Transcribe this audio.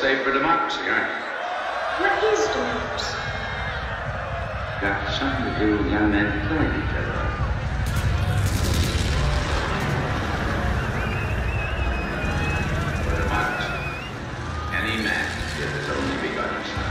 Save for democracy, aren't you? What is democracy? Got something to do with young men killing each other. For democracy, any man is his only begotten son.